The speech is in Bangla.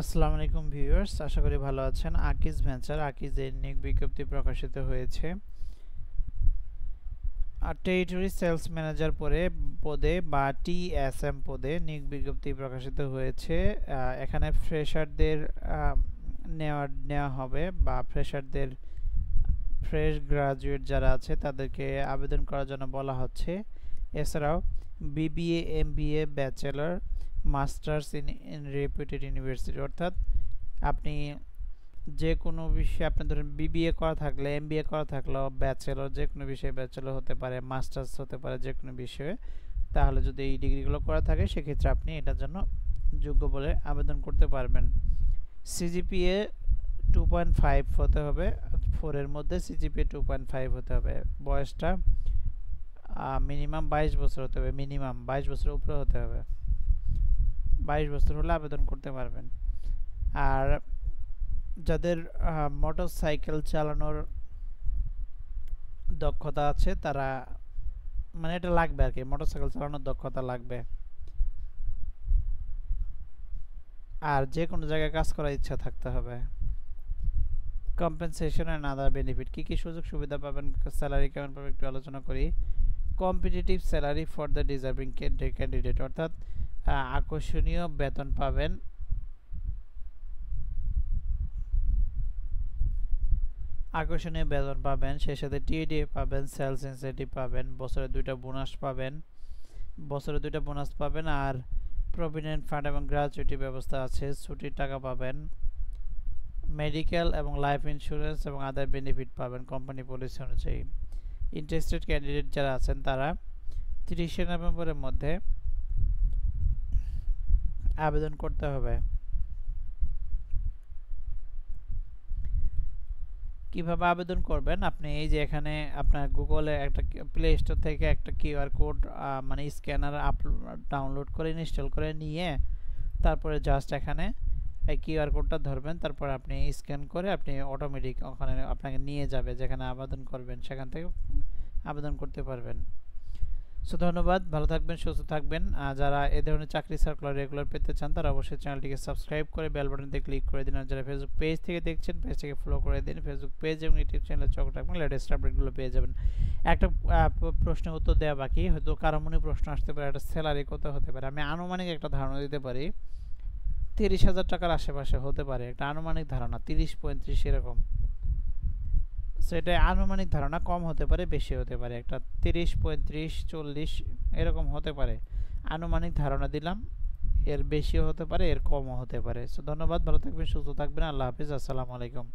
আসসালামু আলাইকুম ভিউয়ার্স, আশা করি ভালো আছেন। আকিজ ভেঞ্চার, আকিজের নিক বিজ্ঞপ্তি প্রকাশিত হয়েছে। টেরিটরি সেলস ম্যানেজার পরে পদে বা টিএসএম পদে নিক বিজ্ঞপ্তি প্রকাশিত হয়েছে। এখানে ফ্রেশারদের নেওয়া নেওয়া হবে বা ফ্রেশারদের ফ্রেশ গ্রাজুয়েট যারা আছে তাদেরকে আবেদন করার জন্য বলা হচ্ছে। এছাড়াও BBA MBA bachelor masters in reputed university, অর্থাৎ আপনি যে কোনো বিষয়ে আপনি ধরেন বিবিএ করা থাকলে এমবিএ করা থাকলেও ব্যাচেলর যে কোনো বিষয়ে ব্যাচেলর হতে পারে মাস্টার্স হতে পারে যে কোনো বিষয়ে, তাহলে যদি এই ডিগ্রিগুলো করা থাকে, সেক্ষেত্রে আপনি এটার জন্য যোগ্য বলে আবেদন করতে পারবেন। সিজিপিএ টু পয়েন্ট ফাইভ হতে হবে ফোরের মধ্যে সিজিপিএ টু পয়েন্ট ফাইভ হতে হবে। বয়সটা মিনিমাম বাইশ বছর হতে হবে মিনিমাম বাইশ বছরের উপরে হতে হবে। বাইশ বছর হলে আবেদন করতে পারবেন। আর যাদের মোটর সাইকেল চালানোর দক্ষতা আছে, তারা মানে এটা লাগবে আর কি মোটর সাইকেল চালানোর দক্ষতা লাগবে। আর যে কোনো জায়গায় কাজ করার ইচ্ছা থাকতে হবে। কম্পেনসেশন অ্যান্ড আদার বেনিফিট কী কী সুযোগ সুবিধা পাবেন স্যালারি কেমন পাবেন, একটু আলোচনা করি। Competitive salary for the deserving candidate অর্থাৎ আকর্ষণীয় বেতন পাবেন। আকর্ষণীয় বেতন পাবেন, সেই সাথে টিএডি পাবেন সেলস ইনসেন্টিভ পাবেন, বছরে দুইটা বোনাস পাবেন। বছরে দুইটা বোনাস পাবেন আর প্রভিডেন্ট ফান্ড এবং গ্র্যাচুইটি ব্যবস্থা আছে, ছুটির টাকা পাবেন। মেডিকেল এবং লাইফ ইন্স্যুরেন্স এবং আদার বেনিফিট পাবেন কোম্পানি পলিসি অনুযায়ী। ইন্টারেস্টেড ক্যান্ডিডেট যারা আছেন তারা তিরিশে নভেম্বরের মধ্যে আবেদন করতে হবে। কীভাবে আবেদন করবেন? আপনি এই যে এখানে আপনার গুগলে একটা প্লে স্টোর থেকে একটা কিউআর কোড মানে স্ক্যানার আপলোড ডাউনলোড করে ইনস্টল করে নিয়ে তারপরে জাস্ট এখানে এই কিউআর কোডটা ধরবেন। তারপর আপনি স্ক্যান করে আপনি অটোমেটিক ওখানে আপনাকে নিয়ে যাবে যেখানে আবেদন করবেন। সেখান থেকে আবেদন করতে পারবেন। সো ধন্যবাদ, ভালো থাকবেন, সুস্থ থাকবেন। যারা এ ধরনের চাকরি সার্কুলার রেগুলার পেতে চান, তারা অবশ্যই চ্যানেলটিকে সাবস্ক্রাইব করে বেল বাটনতে ক্লিক করে দিন। আর যারা ফেসবুক পেজ থেকে দেখছেন পেজটিকে ফলো করে দিন। ফেসবুক পেজ এবং ইউটিউব চ্যানেলে চোখ রাখবেন লেটেস্ট আপডেটগুলো পেয়ে যাবেন। একটা প্রশ্নের উত্তর দেওয়া বাকি। হয়তো কারও মনে প্রশ্ন আসতে পারে, একটা স্যালারি কত হতে পারে? আমি আনুমানিক একটা ধারণা দিতে পারি, তিরিশ হাজার টাকার আশেপাশে হতে পারে। একটা আনুমানিক ধারণা, তিরিশ পঁয়ত্রিশ এরকম। সেটা আনুমানিক ধারণা কম হতে পারে, বেশি হতে পারে। একটা তিরিশ, পঁয়ত্রিশ, চল্লিশ এরকম হতে পারে। আনুমানিক ধারণা দিলাম, এর বেশিও হতে পারে, এর কমও হতে পারে। সো ধন্যবাদ, ভালো থাকবেন, সুস্থ থাকবেন, আল্লাহ হাফিজ, আসসালামু আলাইকুম।